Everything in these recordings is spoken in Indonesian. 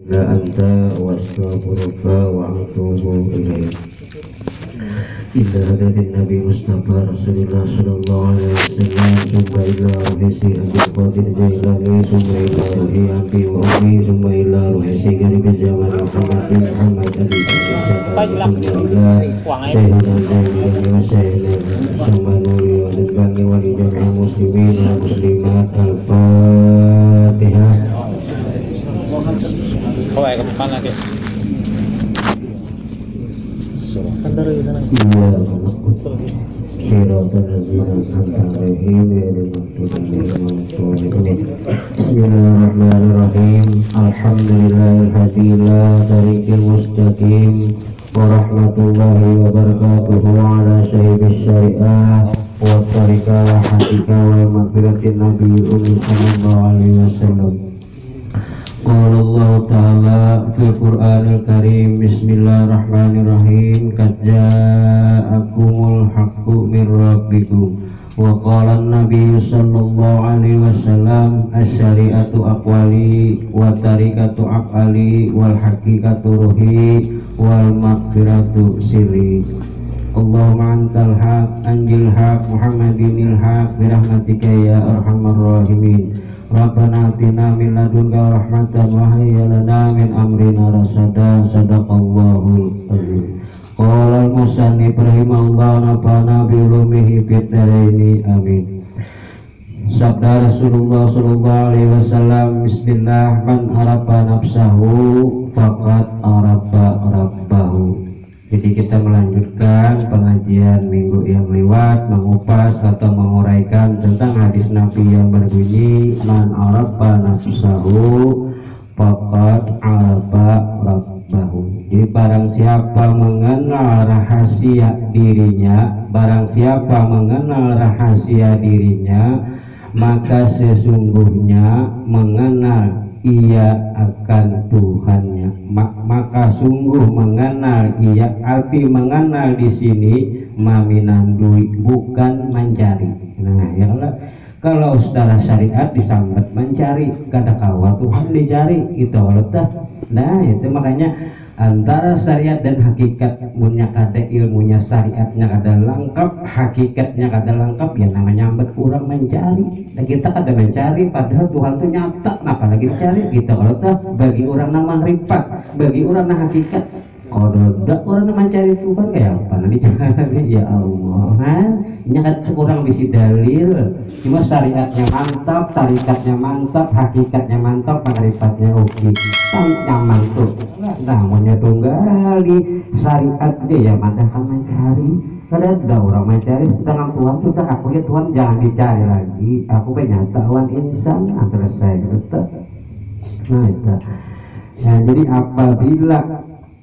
إلا أنت وأستغفرك وأتوب إليك إلى حضرة النبي مصطفى رسول الله صلى الله عليه وسلم ثم إلى روح سي أبي القادر جيلاني ثم إلى روح أبي وأمي ثم إلى روح سي قريب الزمان محمد بن محمد أبي ثم إلى سيدنا زيني وسيدنا ثم banyak ya Bismillahirrahmanirrahim. Alhamdulillah قال الله تعالى في القرآن الكريم بسم الله الرحمن الرحيم قد جاءكم الحق من ربكم وقال النبي صلى الله عليه وسلم الشريعة أقوالي وطريقة أفعالي والحقيقة روحي والمغفرة سري اللهم أنت الحق أنجل الحق محمد الحق برحمتك يا أرحم الراحمين Rabbana atina min ladunka rahmatan wa hayya lana min amrina rasada sadaqallahul azim. Qala al-musannif rahimahullah nafana bi ulumihi fid daraini amin. Sabda Rasulullah sallallahu alaihi wasallam bismillah man arafa nafsahu faqad arafa rabbahu. Jadi kita melanjutkan pengajian minggu yang lewat mengupas atau menguraikan tentang hadis Nabi yang berbunyi man arafa nafsahu fakat arafa rabbahu. Jadi barang siapa mengenal rahasia dirinya barang siapa mengenal rahasia dirinya maka sesungguhnya mengenal ia akan Tuhannya. Maka sungguh mengenal ia arti mengenal di sini maminandui bukan mencari. Nah ya Allah. Kalau secara syariat disambut mencari kada kawa Tuhan dicari itu Allah nah itu makanya antara syariat dan hakikat punya kada ilmunya syariatnya kada lengkap hakikatnya kada lengkap ya namanya nyambet kurang mencari. Dan kita kada mencari padahal Tuhan tuh nyata. Apalagi dicari? Kita kalau tuh bagi orang nama rifat bagi orang nah hakikat kalau tidak orang mencari Tuhan kayak apa nanti? Cari ya Allah kan ini kan kurang bisi dalil. Cuma syariatnya mantap tarikatnya mantap hakikatnya mantap makrifatnya oke. Okay. nyaman tuh. Namanya tunggal di syariat dia ya mana kan mencari kada ada orang mencari sedangkan Tuhan sudah aku ya Tuhan jangan dicari lagi. Aku pengen tawan insan nah, selesai gitu nah itu. Ya, jadi apabila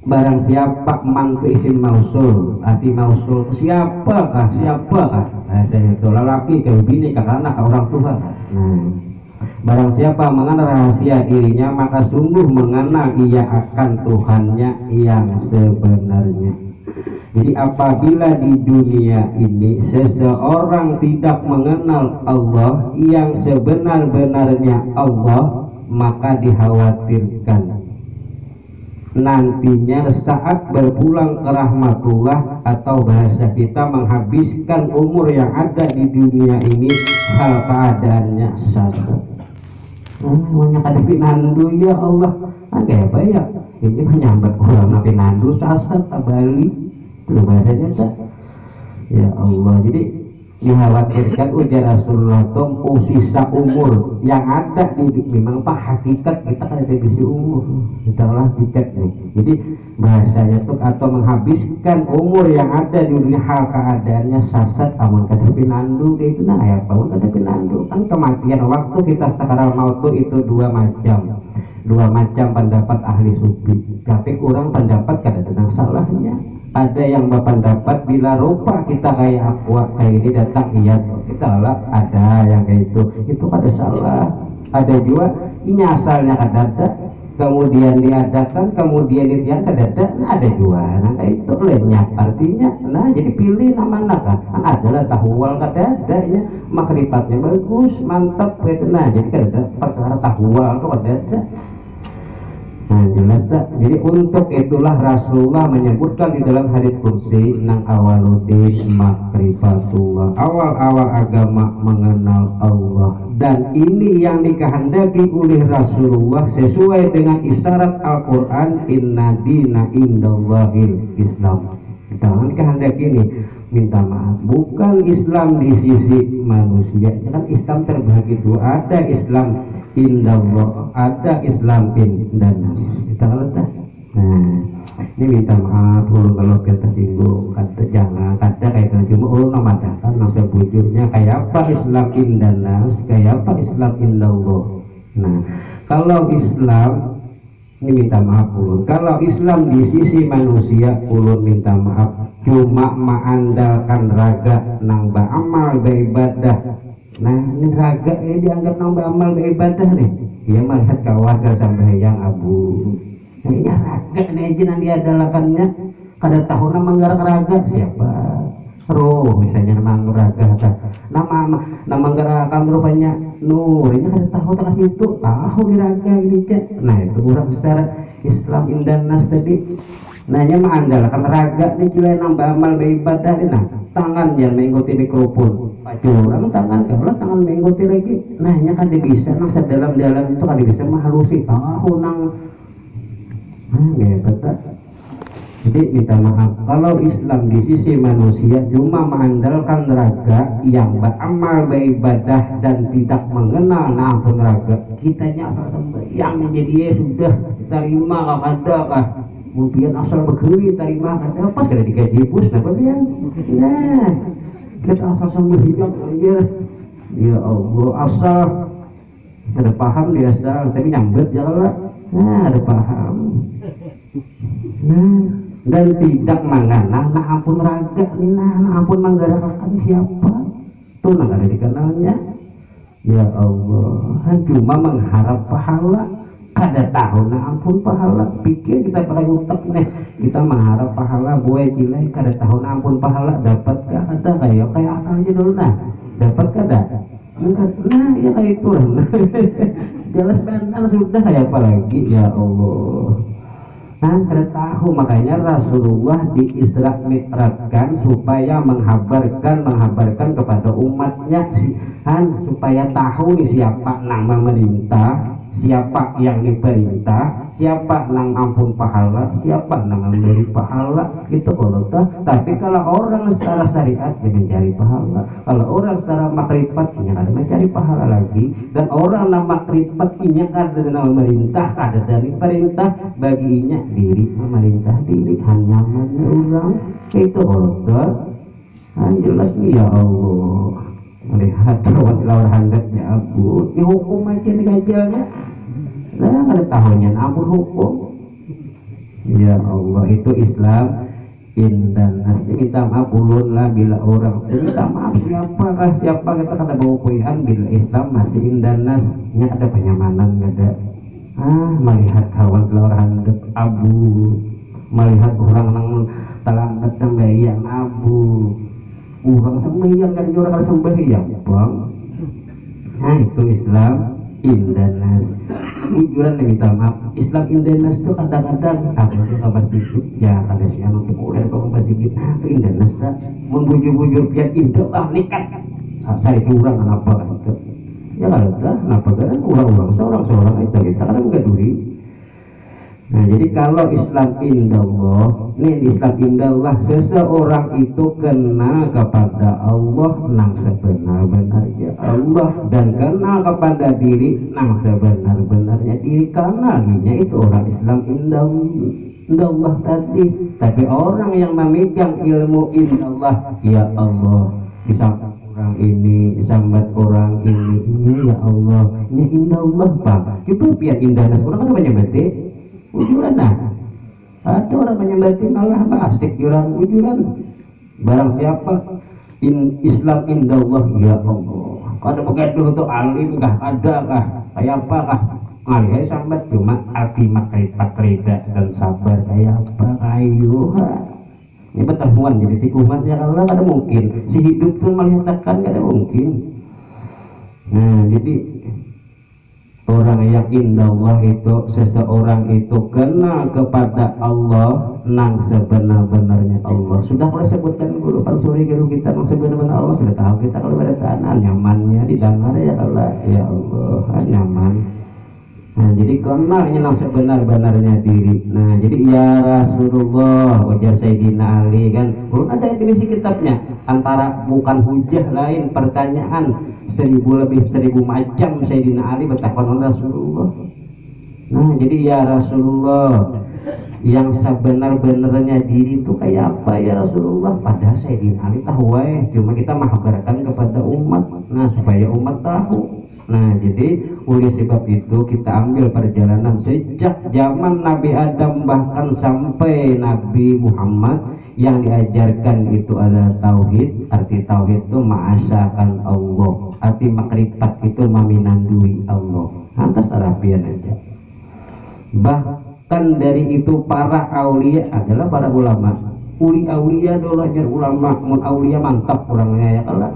barang siapa man isim mausul arti mausul itu siapakah siapakah nah, saya itu lelaki ke bini ke anak ke orang tua nah barang siapa mengenal rahasia dirinya maka sungguh mengenal ia akan Tuhannya yang sebenarnya. Jadi apabila di dunia ini seseorang tidak mengenal Allah yang sebenar-benarnya Allah maka dikhawatirkan nantinya saat berpulang ke rahmatullah atau bahasa kita menghabiskan umur yang ada di dunia ini hal keadaannya satu. Namanya kadapi nandu ya Allah. Kan kayak apa ya? Ini menyambat orang nabi nandu sasat tak balik. Itu bahasanya ya Allah jadi dikhawatirkan ujar Rasulullah oh, sisa umur yang ada di memang pak hakikat kita kan ada di umur kita lah tiket nih. Jadi bahasanya tuh atau menghabiskan umur yang ada di dunia hal keadaannya sasat amun kata pinandu itu nah ya amun kata pinandu. Kan kematian waktu kita sekarang mau tuh itu dua macam dua macam pendapat ahli sufi. Tapi kurang pendapat kada ada salahnya. Ada yang berpendapat bila rupa kita kayak aqua kayak ini datang iya kita lah ada yang kayak itu. Itu ada salah. Ada juga ini asalnya kada ada kemudian diadakan kemudian ditiang kada ada nah ada juga. Nah itu lenyap artinya nah jadi pilih nama naga kan adalah tahuwal kada ada ya. Makrifatnya bagus mantap gitu. Nah jadi kada ada perkara tahuwal itu kada ada nah jelas tak. Jadi untuk itulah Rasulullah menyebutkan di dalam hadis kursi nang awaludis makrifatullah awal-awal agama mengenal Allah. Dan ini yang dikehendaki oleh Rasulullah sesuai dengan isyarat Al-Quran inna dina indallahil Islam jangan kehendak ini minta maaf. Bukan Islam di sisi manusia. Kan Islam terbagi dua. Ada Islam indallah ada Islam indanas kita letak nah ini minta maaf ulun kalau kita singgung kata jangan kata kayak itu cuma ulun nama datang masa bujurnya kayak apa Islam indanas kayak apa Islam indallah? Nah kalau Islam ini minta maaf ulun. Kalau Islam di sisi manusia ulun minta maaf. Cuma mengandalkan raga nang amal beribadah nah ini raga ini dianggap nang amal beribadah nih. Dia melihat keluarga sampai yang abu. Ini raga nih aja dia adalah kada tahu nama nggarak raga. Siapa roh misalnya nama raga nama nama gerakan rupanya nur ini kada tahu tak itu tahu di raga ini nah itu kurang secara Islam indanas tadi. Nanya mengandalkan raga nih cile nambah amal ibadah nah tangan yang mengikuti mikrofon. Orang tangan kalau tangan mengikuti lagi. Nanya kan bisa nang sedalam dalam itu kan bisa menghalusi. Tahu nang. Nah betul jadi minta maaf kalau Islam di sisi manusia cuma mengandalkan raga yang beramal beribadah dan tidak mengenal ampun raga kita asal yang menjadi ya sudah terima kah ada kah? Kemudian asal bergeri terima kada pas kada digaji bus nah dia? Nah kita asal sembahyang aja ya Allah asal. Ada paham dia asal tapi nyambet jalan nah ada paham. Nah dan tidak mengana nah ampun raga nah, nah ampun menggerakkan siapa? Tuh nah ada dikenalnya. Ya Allah. Cuma mengharap pahala. Kada tahu nah ampun pahala. Pikir kita pada utak nih. Kita mengharap pahala buai cilai. Kada tahu nah ampun pahala. Dapat gak ada kayak kayak akalnya dulu nah. Dapat kada nah ya kayak itu lah jelas benar sudah. Kayak apa lagi? Ya Allah Nah, tahu makanya Rasulullah diisra mitratkan supaya menghabarkan menghabarkan kepada umatnya kan supaya tahu nih siapa nama memerintah siapa yang diperintah siapa nang ampun pahala siapa nang memberi pahala itu kalau tuh tapi kalau orang secara syariat dia mencari pahala. Kalau orang secara makrifat ini ada mencari pahala lagi. Dan orang nang makrifat ini ada dengan memerintah ada dari perintah. Baginya diri memerintah diri hanya orang itu kalau tuh jelas nih ya Allah melihat bahwa lawan handaknya abu dihukum aja nih gajalnya nah ada tahunnya ampun hukum. Ya Allah itu Islam. Dan asli minta maaf ulun lah bila orang minta maaf siapa lah siapa kita kata bawa kuihan bila Islam masih indanas nya ada penyamanan ada. Ah melihat kawan telur handap abu. Melihat orang nang terlambat sembahyang abu orang sembahyang kan orang kan sembahyang. Bang nah itu Islam indanas ujuran minta maaf. Islam indanas itu kadang-kadang aku tuh kabar sedikit ya kada si anu tuh kok kabar sedikit nah itu indanas dah membujur-bujur biar indo ah nikah. Saya itu orang kenapa? Itu. Ya kada kenapa? Kan orang-orang seorang seorang itu kita kan enggak duri Nah jadi kalau Islam indallah Ini Islam indallah Seseorang itu kenal kepada Allah Nang sebenar-benarnya. Allah Dan kenal kepada diri Nang sebenar-benarnya. Diri Karena itu orang Islam indallah. Tadi. Tapi orang yang memegang ilmu indallah Ya Allah Bisa orang ini sambat orang ini. Ya Allah. Ya indah Allah pak. Coba biar indah orang kan banyak batik ujuran nah ada orang menyembati malah asik orang ujuran barang siapa? In Islam indallah ya Allah. Ada begitu untuk alim kah? Ada kah? Kayak apa kah? Ngalih sambat. Cuma arti makrifat rida dan sabar. Kayak apa? Kayu ini pertemuan jadi tikungan ya kalau ada mungkin. Si hidup tuh melihatkan ada mungkin. Nah jadi orang yang indah itu seseorang itu kenal kepada Allah nang sebenar-benarnya Allah. Sudah kalau sebutkan guru suri guru kita nang sebenar-benar Allah sudah tahu kita kalau ada tanah nyamannya didengar ya Allah. Ya Allah nyaman Nah, jadi kenalnya nang sebenar-benarnya diri. Nah, jadi ya Rasulullah wajah Sayyidina Ali kan. Belum ada definisi kitabnya. Antara bukan hujah lain pertanyaan seribu lebih seribu macam Sayyidina Ali bertakon Rasulullah. Nah, jadi ya Rasulullah yang sebenar-benarnya diri itu kayak apa ya Rasulullah pada Sayyidina Ali tahu eh cuma kita menghabarkan kepada umat nah supaya umat tahu Nah, jadi oleh sebab itu kita ambil perjalanan sejak zaman Nabi Adam bahkan sampai Nabi Muhammad yang diajarkan itu adalah tauhid. Arti tauhid itu ma'asakan Allah. Arti makrifat itu maminandui Allah. Atas Arabian aja. Bahkan dari itu para aulia adalah para ulama. Uli aulia adalah ulama, mun aulia mantap orangnya ya kalau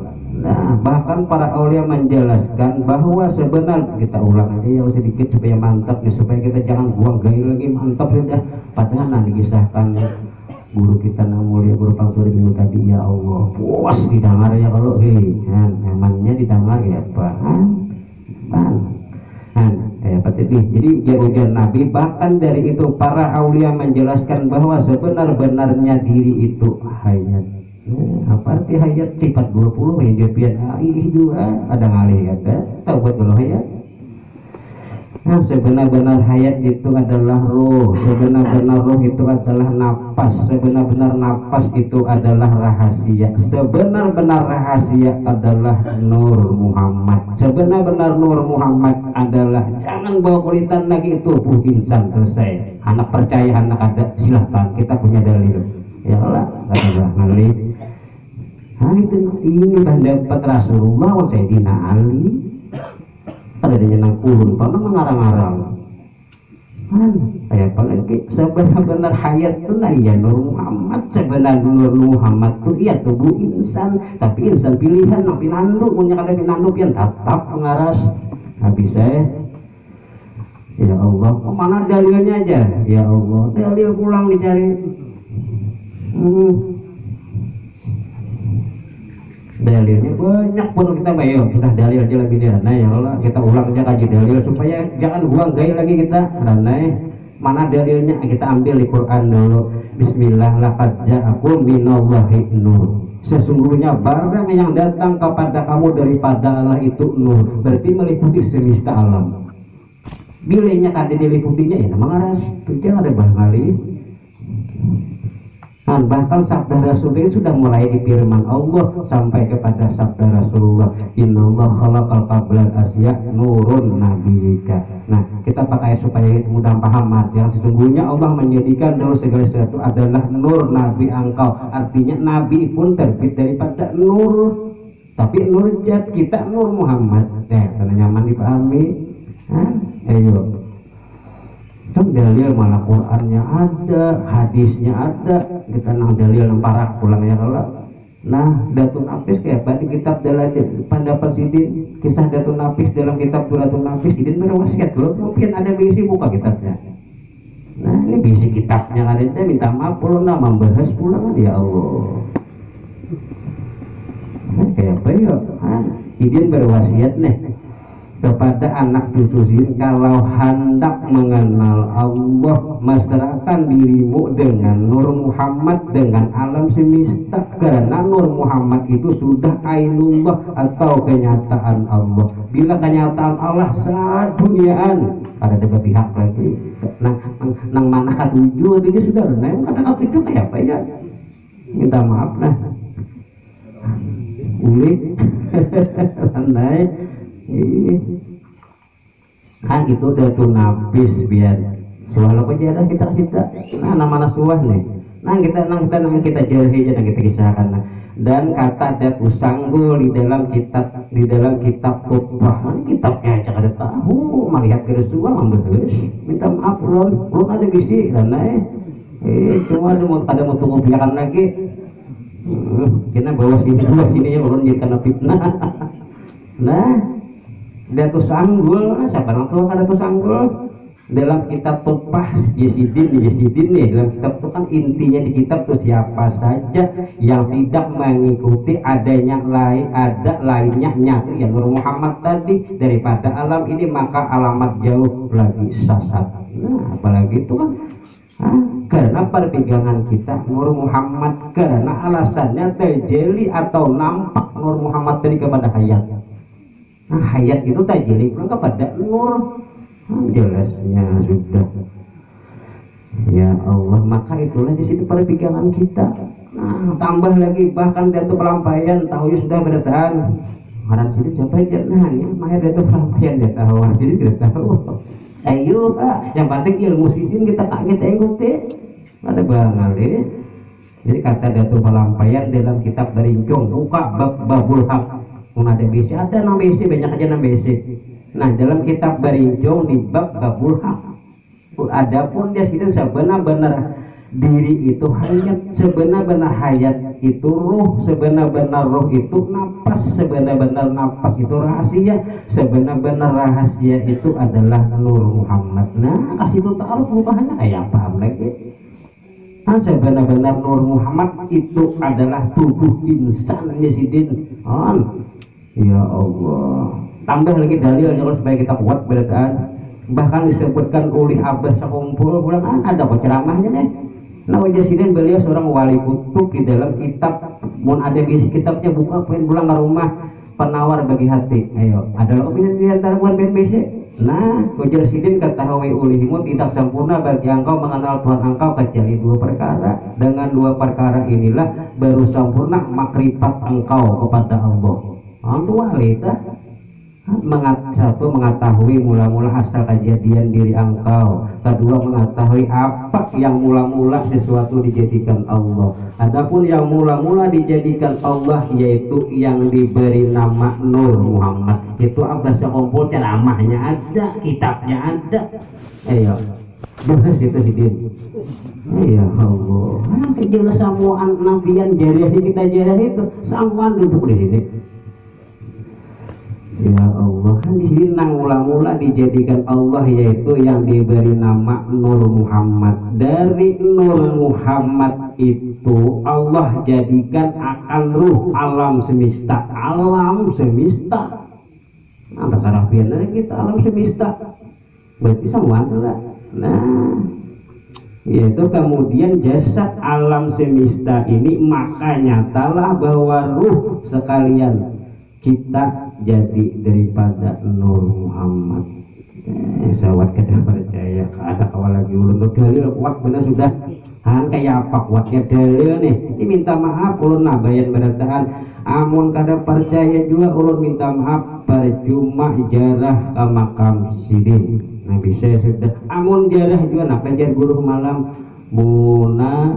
Nah, bahkan para aulia menjelaskan bahwa sebenarnya kita ulang aja yang sedikit supaya mantap ya supaya kita jangan buang gaya lagi mantap ya padahal nanti kisahkan guru kita yang mulia guru pangtur minggu tadi ya Allah puas didengar ya kalau hei kan emangnya didengar ya Pak. Kan kan eh, jadi Nabi. Bahkan dari itu para aulia menjelaskan bahwa sebenar-benarnya diri itu hayat Ya, apa arti hayat sifat 20 yang japian ini juga ada ngalih ada tahu buat kalau hayat Nah, sebenar-benar hayat itu adalah roh, sebenar-benar roh itu adalah napas, sebenar-benar napas itu adalah rahasia, sebenar-benar rahasia adalah Nur Muhammad, sebenar-benar Nur Muhammad adalah jangan bawa kulitan lagi itu tubuh insan selesai. Anak percaya anak ada silahkan kita punya dalil. Ya Allah, ngalih Nah itu ini dapat Rasulullah wa Sayyidina Ali. Pada nyenang ulun pernah mengarang-arang. Kan saya paling sebenar-benar hayat tuh nah iya Nur Muhammad. Sebenarnya Nur Muhammad tuh iya tubuh insan. Tapi insan pilihan nang pinandu punya kada pinandu pian tatap mengaras. Habis saya ya Allah mana dalilnya aja? Ya Allah dalil pulang dicari dalilnya banyak pun kita bayar kita dalil aja lebih nah ya Allah. Kita ulang aja kaji dalil supaya jangan buang gaya lagi kita. Karena mana dalilnya? Kita ambil di Quran dulu. Bismillah laqad ja'akum minallahi nur. Sesungguhnya barang yang datang kepada kamu daripada Allah itu nur. Berarti meliputi semesta alam. Bilenya kan diliputinya ya ngaras itu ada bahali Nah, bahkan sabda Rasulullah sudah mulai di firman Allah sampai kepada sabda Rasulullah. Inna khalaqal qablan asya nurun nabiyika. Nah kita pakai supaya mudah paham arti yang sesungguhnya Allah menjadikan dulu segala sesuatu adalah nur nabi engkau. Artinya nabi pun terbit daripada nur. Tapi nur jat kita nur Muhammad. Nah karena nyaman dipahami. Hah? Ayo kan dalil malah Qurannya ada hadisnya ada. Kita nang dalil yang parak pulang ya kalau nah Datun Nafis kayak apa di kitab dalam pendapat Sidin kisah Datun Nafis dalam kitab Datun Nafis Sidin berwasiat belum mungkin ada bisi buka kitabnya. Nah ini bisi kitabnya ada. Minta maaf pulang nah membahas pulang ya Allah. Nah, kayak apa ya? Nah, Sidin berwasiat nih kepada anak cucu sini kalau hendak mengenal Allah masyarakat dirimu dengan Nur Muhammad dengan alam semesta karena Nur Muhammad itu sudah ainullah atau kenyataan Allah. Bila kenyataan Allah saat duniaan ada dua pihak lagi. Nang, nang, nang mana katuju dia sudah nah kata-kata itu apa ya? Minta maaf lah ulik naik kan itu tuh nabis biar suah lo ada kita kita. Nah nama suah nih. Nah kita nah kita nah kita aja nah kita kisahkan nah. dan kata datu sanggul di dalam kitab di dalam kitab tutbah nah, kitabnya aja ada tahu. Melihat ke suah membahas minta maaf ulun ulun ada gisi dan nah eh cuma ada mau ada mau tunggu biarkan lagi. Hmm, kita bawa sini bawa sini ya ulun jadi karena fitnah. Nah Datus Anggul siapa nang tua kada Datus Anggul dalam kitab Tupas Yesidin Yesidin nih dalam kitab itu kan intinya di kitab tuh siapa saja yang tidak mengikuti adanya lain ada lainnya nyatu. Yang Nur Muhammad tadi daripada alam ini maka alamat jauh lagi sesat. Nah apalagi itu kan Hah? karena perpegangan kita Nur Muhammad karena alasannya terjeli atau nampak Nur Muhammad dari kepada hayat hayat itu terjeli kepada Nur. Jelasnya sudah. Ya Allah maka itulah di sini perbincangan kita. Nah, tambah lagi bahkan datu pelampaian tahu ya sudah bertahan. Orang sini coba aja nah ini mahir datu pelampaian dia tahu. Orang sini tidak tahu. Ayo yang penting ilmu sidin kita kaget ikuti. Ada bangali jadi kata datu pelampaian dalam kitab berincung buka bab babul hak ada bisi ada enam bisi banyak aja enam bisi Nah dalam kitab Barinjong di bab babul Adapun dia sini sebenar-benar diri itu hayat sebenar-benar hayat itu ruh sebenar-benar ruh itu nafas sebenar-benar nafas itu rahasia sebenar-benar rahasia itu adalah Nur Muhammad. Nah kasih itu harus bukannya kayak paham lagi. Nah sebenar-benar Nur Muhammad itu adalah tubuh insan Yesidin on ya Allah. Tambah lagi dalil kalau supaya kita kuat berdaan bahkan disebutkan oleh Abah sekumpul bulan ah, ada kok ceramahnya nih nah Wajasidin beliau seorang wali kutub di dalam kitab mun ada isi kitabnya buka pengen pulang ke rumah penawar bagi hati. Ayo ada kopi di antara bukan BNBC nah Wajasidin ketahui ulihimu tidak sempurna bagi engkau mengenal Tuhan engkau kecuali dua perkara. Dengan dua perkara inilah baru sempurna makrifat engkau kepada Allah Itu wali tak mengat, satu mengetahui mula-mula asal kejadian diri engkau. Kedua mengetahui apa yang mula-mula sesuatu dijadikan Allah. Adapun yang mula-mula dijadikan Allah yaitu yang diberi nama Nur Muhammad. Itu Abbas kumpul ceramahnya ada kitabnya ada. Ayo jelas itu sidin Ya Allah, nah, jelas semua nabian jarah kita jarah itu, semua duduk di sini Ya Allah, kan di sini nang mula-mula dijadikan Allah yaitu yang diberi nama Nur Muhammad. Dari Nur Muhammad itu Allah jadikan akan ruh alam semesta, alam semesta. Nah, terserah kita alam semesta. Berarti sama lah. Nah, yaitu kemudian jasad alam semesta ini maka nyatalah bahwa ruh sekalian kita jadi daripada Nur Muhammad. Eh, sawat kita percaya ada kawal lagi ulun dalil kuat benar sudah. Han kayak apa kuatnya dalil nih? Ini minta maaf ulun nabayan berataan amun kada percaya juga ulun minta maaf percuma jarah ke makam sidin. Nah bisa sudah. Amun jarah juga nak penjar guru malam. Muna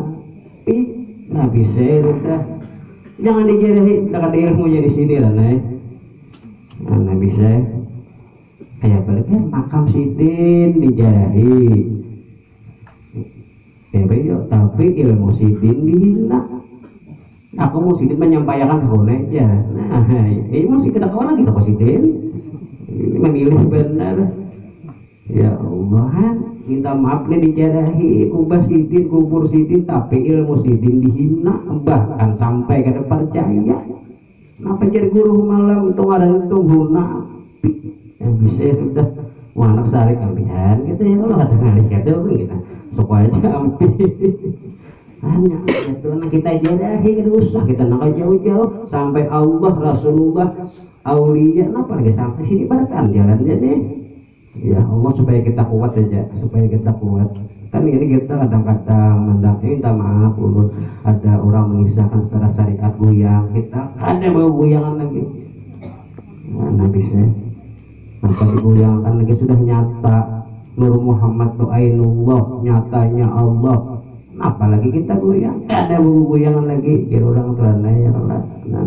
nah bisa sudah jangan dijarahi dekat ilmu jadi sini lah nih nah bisa kayak balik kan makam sidin dijarahi ya tapi ilmu sidin dihina. Aku mau sidin menyampaikan aku aja. Nah ilmu sih kita kawan lagi toko sidin. Memilih benar ya Allah minta maaf nih dijarahi. Kubah sidin kubur sidin tapi ilmu sidin dihina. Bahkan sampai kada percaya apa jadi guru malam itu ada itu guna yang bisa ya sudah. Wah anak sarik ampihan gitu ya. Kalau kata kali kata kita supaya aja ampi hanya itu nah kita jadahi kita usah. Kita nak jauh-jauh. Sampai Allah Rasulullah Aulia. Apa lagi sampai sini? Pada jalannya deh ya Allah supaya kita kuat aja supaya kita kuat. Kan ini kita kadang-kadang mendaki minta maaf ulun. Ada orang mengisahkan secara syariat goyang kita ada mau goyangan lagi. Nah, nabi saya maka digoyangkan lagi? Sudah nyata. Nur Muhammad tu ainullah nyatanya Allah. Apalagi kita goyang ada mau goyangan lagi. Kira orang tuan ya Allah nah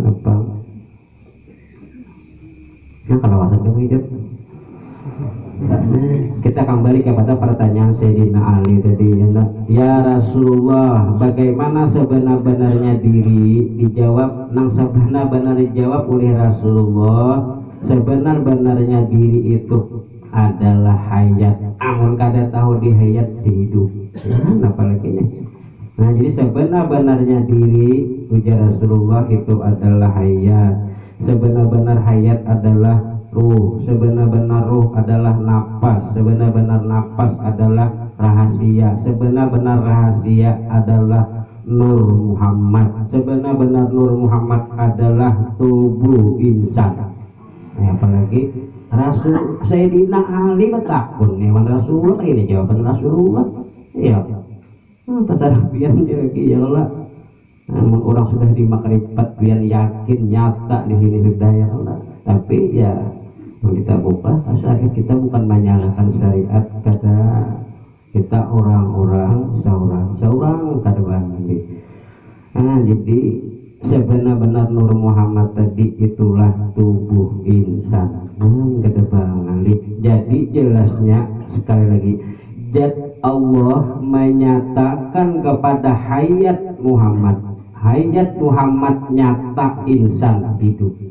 nah kalau wasan kamu hidup kita kembali kepada pertanyaan Sayyidina Ali tadi ya Ya Rasulullah bagaimana sebenar-benarnya diri dijawab nang sebenar-benar dijawab oleh Rasulullah sebenar-benarnya diri itu adalah hayat. Amun kada tahu di hayat si hidup. Nah, apalagi nah jadi sebenar-benarnya diri ujar Rasulullah itu adalah hayat. Sebenar-benar hayat adalah ruh. Sebenar-benar ruh adalah napas sebenar-benar napas adalah rahasia. Sebenar-benar rahasia adalah Nur Muhammad. Sebenar-benar Nur Muhammad adalah tubuh insan. Nah, apalagi? Rasul Sayyidina Ali betakun. Hewan Rasulullah ini jawaban Rasulullah. Ya nah, terserah biar lagi ya Allah. Namun orang sudah dimakripat biar yakin nyata di sini sudah ya Allah tapi ya kita buka syariat kita bukan menyalahkan syariat kata kita orang-orang seorang seorang kadang nah jadi sebenar-benar Nur Muhammad tadi itulah tubuh insan. Hmm, kedepangan jadi jelasnya sekali lagi Jad Allah menyatakan kepada hayat Muhammad. Hayat Muhammad nyata insan hidup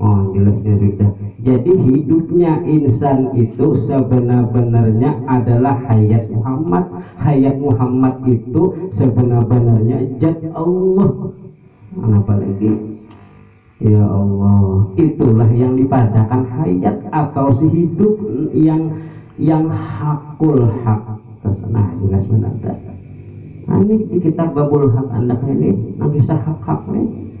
Oh jelasnya sudah Jadi hidupnya insan itu sebenar-benarnya adalah hayat Muhammad. Hayat Muhammad itu sebenar-benarnya jad Allah. Apa lagi Ya Allah Itulah yang dipadakan hayat atau si hidup yang yang hakul hak. Nah jelas benar Nah ini di kitab Babul Hak anak ini Nanti hak-hak nih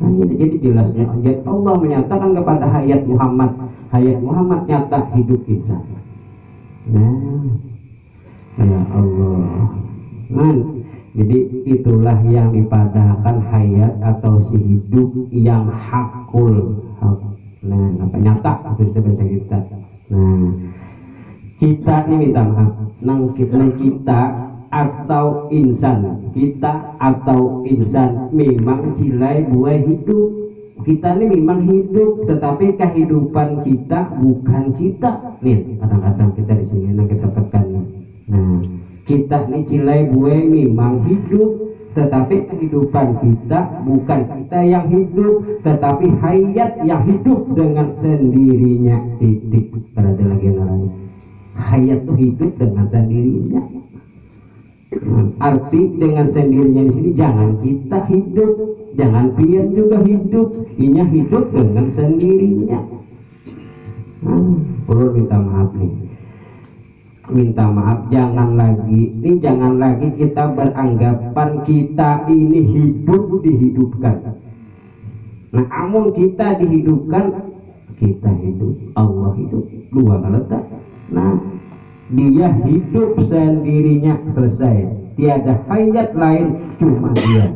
Nah, jadi jelasnya Allah menyatakan kepada hayat Muhammad. Hayat Muhammad nyata hidup kita. Nah ya Allah. Man jadi itulah yang dipadahkan hayat atau si hidup yang hakul. Hak. nah apa nyata? Itu sudah bahasa kita. Nah kita ini minta maaf. Nang kita kita atau insan. Kita atau insan memang cilai buah hidup. Kita ini memang hidup tetapi kehidupan kita bukan kita. Nih kadang-kadang kita di sini nah kita tekan nah kita ini cilai buah memang hidup tetapi kehidupan kita bukan kita yang hidup tetapi hayat yang hidup dengan sendirinya. Titik. Ada lagi lain hayat itu hidup dengan sendirinya arti dengan sendirinya di sini jangan kita hidup jangan pian juga hidup. Inya hidup dengan sendirinya. Hmm, perlu minta maaf nih. Minta maaf jangan lagi. Ini jangan lagi kita beranggapan kita ini hidup dihidupkan. Nah amun kita dihidupkan kita hidup Allah hidup. Dua tak nah dia hidup sendirinya. Selesai. Tiada hayat lain cuma dia.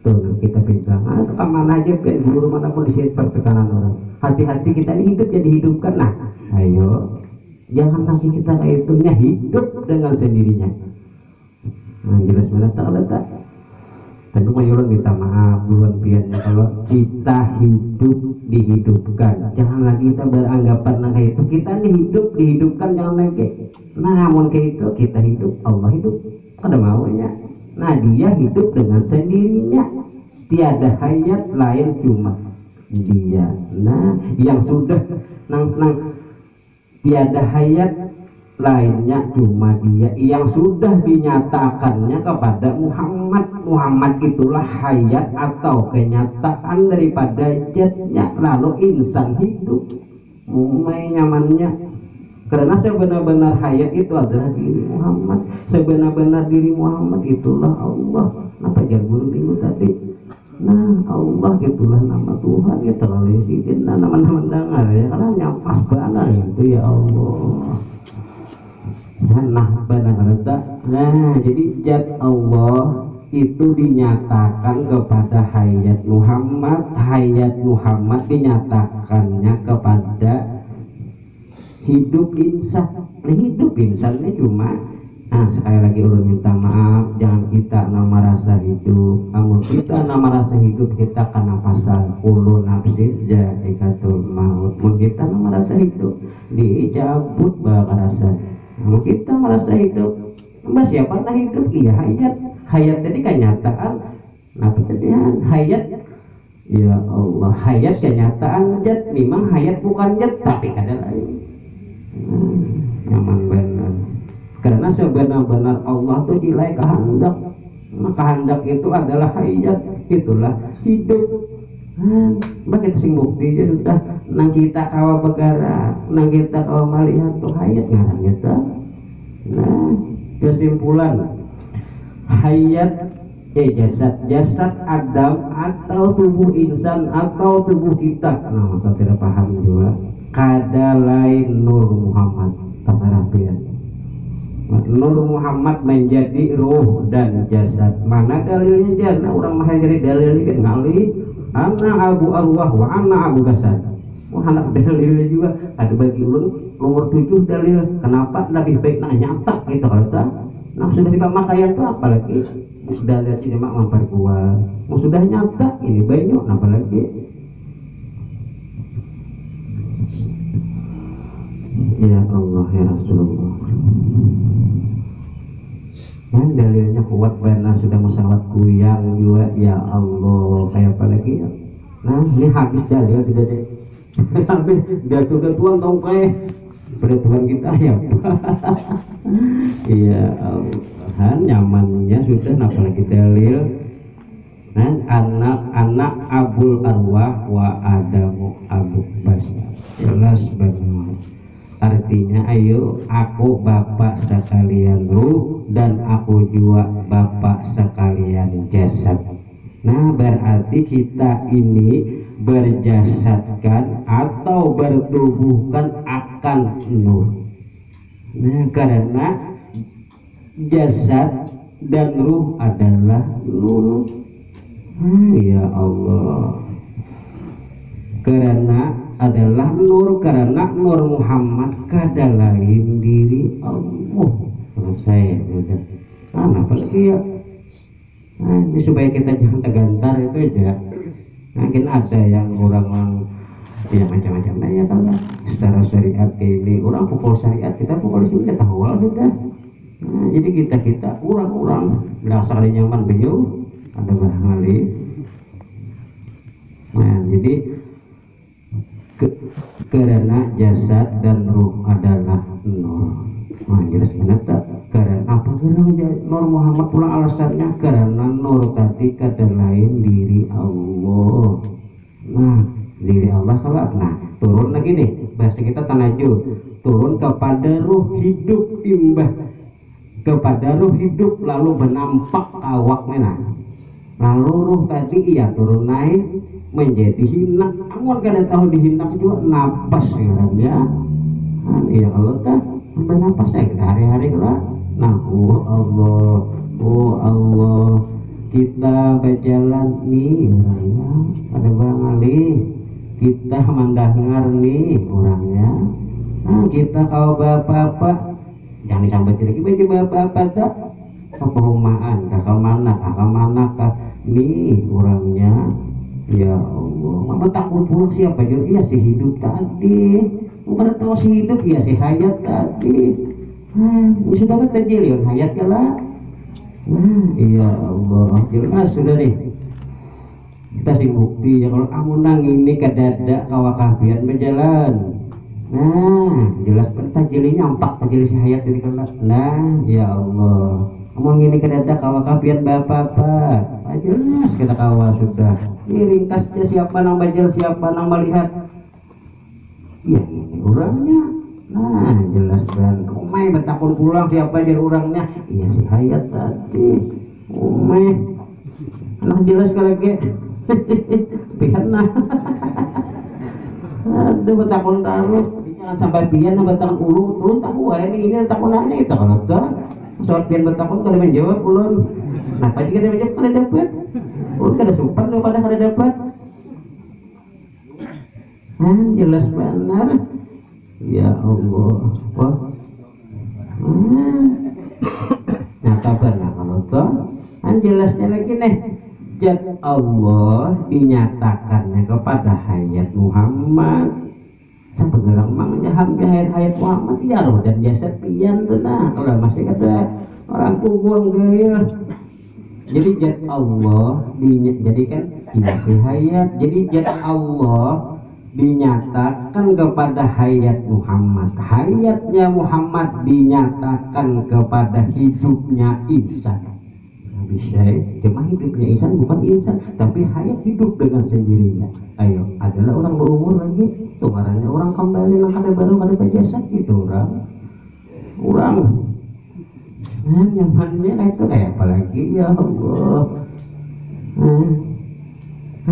Tuh kita pegang ah, ke mana aja kan guru di sini pertekanan orang. Hati-hati kita ini hidup jadi hidupkan nah ayo jangan lagi kita itunya hidup dengan sendirinya. Nah jelas mana tak tapi mayuran minta maaf duluan piannya kalau kita hidup dihidupkan. Jangan lagi kita beranggapan nah itu. Kita nih hidup dihidupkan jangan lagi nah namun kayak itu kita hidup. Allah hidup. Ada maunya. Nah dia hidup dengan sendirinya. Tiada hayat lain cuma dia. Nah yang sudah nang nang tiada hayat lainnya cuma dia yang sudah dinyatakannya kepada Muhammad. Muhammad itulah hayat atau kenyataan daripada jatnya lalu insan hidup. Umai nyamannya. Karena sebenar-benar hayat itu adalah diri Muhammad. Sebenar-benar diri Muhammad itulah Allah. Apa jangan buru minggu tadi? Nah Allah itulah nama Tuhan. Ya terlalu sidin nah nama-nama dengar ya. Karena nyampas banget itu ya Allah nah nah jadi jad Allah itu dinyatakan kepada hayat Muhammad. Hayat Muhammad dinyatakannya kepada hidup insan. Nah, hidup insannya cuma nah sekali lagi ulun minta maaf jangan kita nama rasa hidup. Namun kita nama rasa hidup kita karena pasal ulu nafsi jadi katul maut. Mun kita nama rasa hidup dicabut bakal rasa. Kalau kita merasa hidup Mbak siapa nah hidup? Iya hayat. Hayat tadi kenyataan. Nah pertanyaan hayat. Ya Allah hayat kenyataan jat memang hayat bukan jat tapi kada lain. Hmm, benar. Karena sebenar-benar Allah tuh nilai kehendak. Nah, kehendak itu adalah hayat. Itulah hidup. Nah, kita sing bukti ya sudah. Nang kita kawa begara nang kita kawa melihat tuh hayat ngaran kita nah kesimpulan. Hayat eh jasad. Jasad Adam atau tubuh insan atau tubuh kita. Nah masa tidak paham juga. Kada lain Nur Muhammad. Tasarapian Nur Muhammad menjadi roh dan jasad. Mana dalilnya? Nah, orang mah jadi dalil ini kan? Ngali anak abu arwah wa anak abu jasad anak dalilnya juga. Ada bagi ulun nomor tujuh dalil kenapa lebih baik nak nyata gitu kalau nah sudah dipakai itu apalagi? Sudah lihat sini mak memperkuat mau sudah nyata ini banyak apalagi ya Allah ya Rasulullah. Yang dalilnya kuat karena sudah musawat kuyang juga ya Allah. Kayak apa lagi ya? Nah ini habis dalil sudah deh habis dia sudah tuan tahu pada Tuhan kita ya iya Allah nyamannya sudah apalagi dalil. Nah anak-anak abul arwah wa adamu abu basya jelas banget artinya ayo aku bapak sekalian ruh dan aku juga bapak sekalian jasad nah berarti kita ini berjasadkan atau bertubuhkan akan nur nah karena jasad dan ruh adalah nur hmm, ya Allah. Karena adalah nur karena nur Muhammad kada lain diri Allah. Selesai nah apalagi ya nah, supaya kita jangan tergantar itu aja mungkin ada yang orang ya macam-macam. Ya kalau secara syariat ini orang pukul syariat kita pukul sini kita tahu sudah. Nah, jadi kita kita orang-orang berasal dari nyaman beliau. Ada bahali nah jadi ke, karena jasad dan ruh adalah nur nah jelas benar tak karena apa? Karena nur Muhammad pulang alasannya karena nur tadi kata lain diri Allah. Nah diri Allah kalau nah turun lagi nih bahasa kita tanajul. Turun kepada ruh hidup imbah. Kepada ruh hidup lalu menampak awak mana? Lalu ruh tadi ia turun naik menjadi hina namun kada tahu dihina juga napas ya. Ya Allah tak bernapas ya kita hari-hari lah nah oh Allah oh Allah kita berjalan nih orangnya ada bang Ali kita mendengar nih orangnya. Nah kita kau bapak-bapak jangan disambat lagi bagi bapak-bapak tak keperumahan kah mana kah mana kah? Nih orangnya. Ya Allah, maka takut pulang siapa? Jadi iya si hidup tadi. Bukan tahu si hidup ya si hayat tadi. Nah, sudah terjilian hayat kala. Nah, iya Allah, jelas sudah nih. Kita sih bukti ya kalau kamu nang ini kedada kawakabian berjalan. Nah, jelas tajilinya empat tajili si hayat dari kala. Nah, ya Allah. Kamu ini kedada kawakabian bapak-bapak. Jelas kita kawa sudah ini ringkasnya siapa nang bajal siapa nang melihat ya ini orangnya? Nah jelas kan. Umay betakun pulang siapa dia orangnya? Iya si hayat tadi. Umay. Nah jelas kalau lagi. Pian nah. Aduh betakun taruh jangan sampai pian nah betakun ulu. Ulu tahu ini ini takunannya itu kalau tuh soal pian betakun kalau menjawab ulun. Nah pagi kan menjawab? Kalau dapat. Oh, kada super pada kada dapat. Hmm, jelas benar. Ya Allah. Wah. Hmm. Nah, kabar lah kalau toh. Kan jelasnya lagi nih. Jat Allah dinyatakannya kepada hayat Muhammad. Sampai gerang mangnya hayat hayat Muhammad ya roh dan jasad pian nah kalau masih kata orang kugun gaya jadi jad Allah dijadikan isi hayat jadi jad Allah dinyatakan kepada hayat Muhammad. Hayatnya Muhammad dinyatakan kepada hidupnya insan bisa cuma hidupnya insan bukan insan tapi hayat hidup dengan sendirinya. Ayo adalah orang berumur lagi tukarannya orang kembali nak baru ada jasad itu orang. Orang. Nah nyamannya itu kayak apalagi ya Allah. Nah,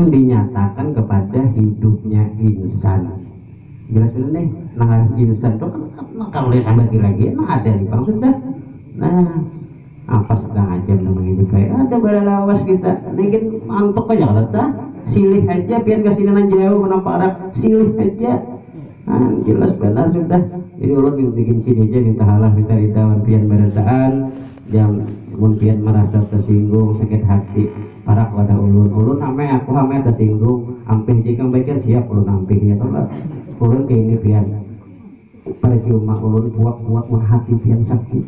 dinyatakan kepada hidupnya insan. Jelas benar nih nah insan itu kan nah, kalau dia sampai lagi nah ada nih bang sudah. Nah apa sedang aja nama hidup kayak ada bala lawas kita. Nengin mantok aja letak. Silih aja biar sini jauh kenapa ada silih aja. Nah, jelas benar sudah. Jadi ulun bikin sini aja minta halah minta ridwan pian berataan yang mungkin merasa tersinggung sakit hati para kepada ulun. Ulun ame aku ame tersinggung. Ampih jika bagian siap ulun ampih. Ya kalau ulun kayak ini pian percuma ulun buat-buat hati pian sakit.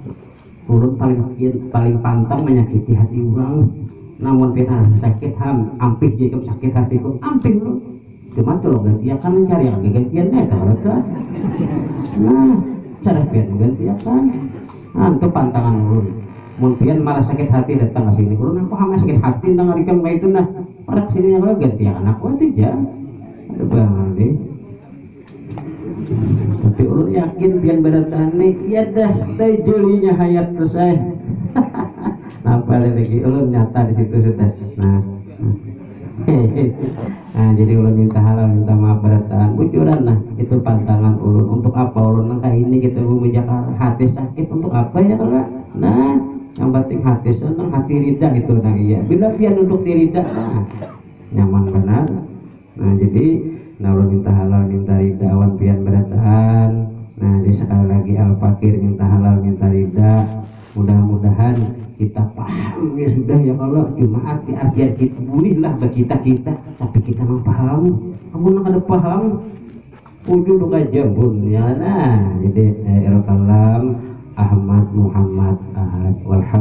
Ulun paling paling pantang menyakiti hati orang namun pian sakit ham ampih jika sakit hatiku ampih ulun cuma tuh ganti akan mencari lagi gantiannya kalau nah cara pian ganti akan nah itu pantangan ulun mungkin malah sakit hati datang ke sini. Ulun aku hama sakit hati tentang hari kamu itu nah. Pada sini yang ganti akan aku itu ya. Ada banget tapi ulun yakin pian beratane ya dah teh jelinya hayat selesai apa lagi ulun nyata di situ sudah. Nah nah jadi ulun minta halal minta maaf berataan bujuran nah itu pantangan ulun untuk apa ulun nah ini kita menjak hati sakit. Untuk apa ya kalau nah yang penting hati senang hati rida itu nah iya. Bila dia duduk di rida nah nyaman benar. Nah jadi nah ulun minta halal minta rida awan pian berataan nah jadi sekali lagi al fakir minta halal minta rida. Mudah-mudahan kita paham. Ya sudah ya kalau cuma arti artian kita bolehlah bagi kita kita. Tapi kita mau paham. Kamu nak ada paham. Ujung duka jambun ya nah. Jadi eh, Ahmad Muhammad Ahad. Walhamdulillah